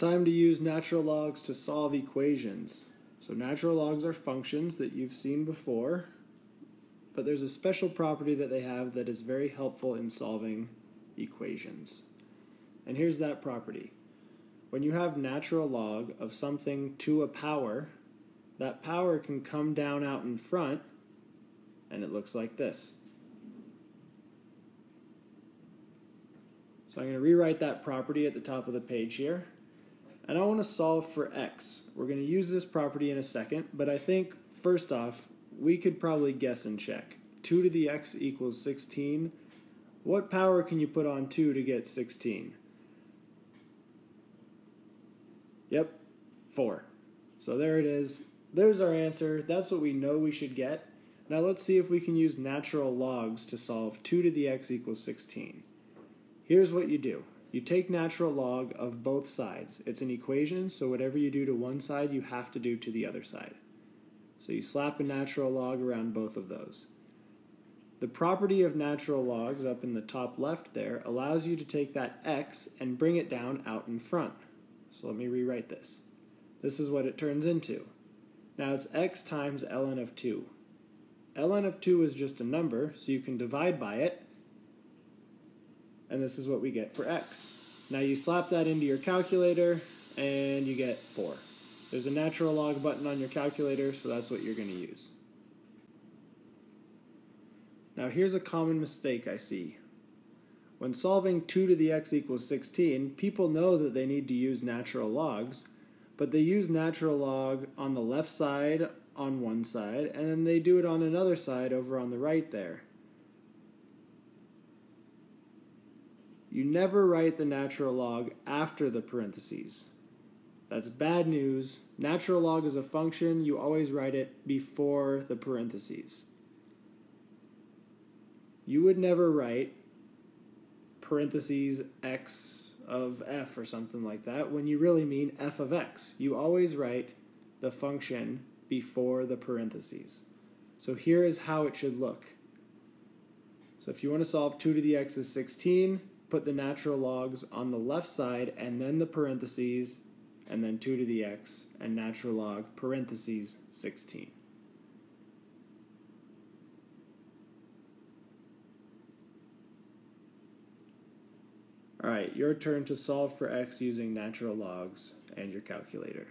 time to use natural logs to solve equations. So natural logs are functions that you've seen before, but there's a special property that they have that is very helpful in solving equations. And here's that property. When you have natural log of something to a power, that power can come down out in front, and it looks like this. So I'm going to rewrite that property at the top of the page here. And I want to solve for x. We're going to use this property in a second, but I think first off, we could probably guess and check. 2 to the x equals 16. What power can you put on 2 to get 16? Yep, 4. So there it is. There's our answer. That's what we know we should get. Now let's see if we can use natural logs to solve 2 to the x equals 16. Here's what you do. You take natural log of both sides. It's an equation, so whatever you do to one side, you have to do to the other side. So you slap a natural log around both of those. The property of natural logs up in the top left there allows you to take that x and bring it down out in front. So let me rewrite this. This is what it turns into. Now it's x times ln of 2. ln of 2 is just a number, so you can divide by it, and this is what we get for x. Now you slap that into your calculator and you get 4. There's a natural log button on your calculator, so that's what you're going to use. Now here's a common mistake I see. When solving 2 to the x equals 16, people know that they need to use natural logs, but they use natural log on the left side on one side, and then they do it on another side over on the right there. You never write the natural log after the parentheses. That's bad news. Natural log is a function, you always write it before the parentheses. You would never write parentheses x of f or something like that when you really mean f of x. You always write the function before the parentheses. So here is how it should look. So if you want to solve 2 to the x is 16, put the natural logs on the left side and then the parentheses and then 2 to the x and natural log parentheses 16. Alright, your turn to solve for x using natural logs and your calculator.